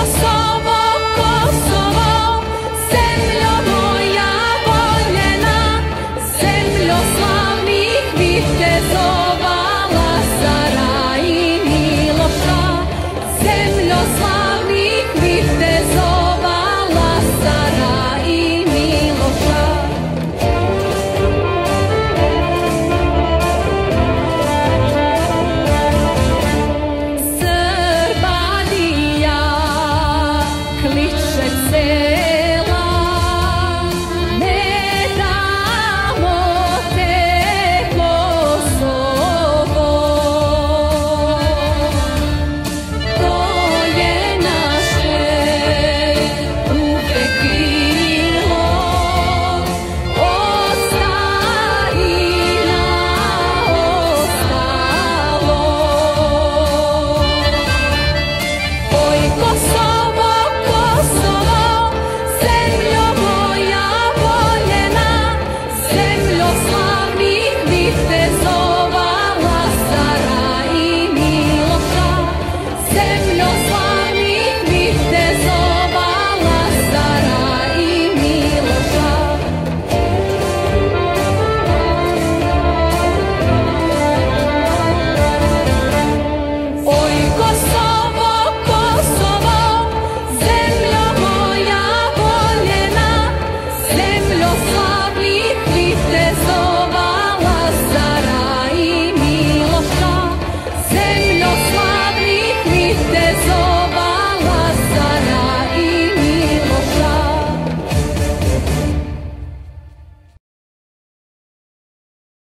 posso temlos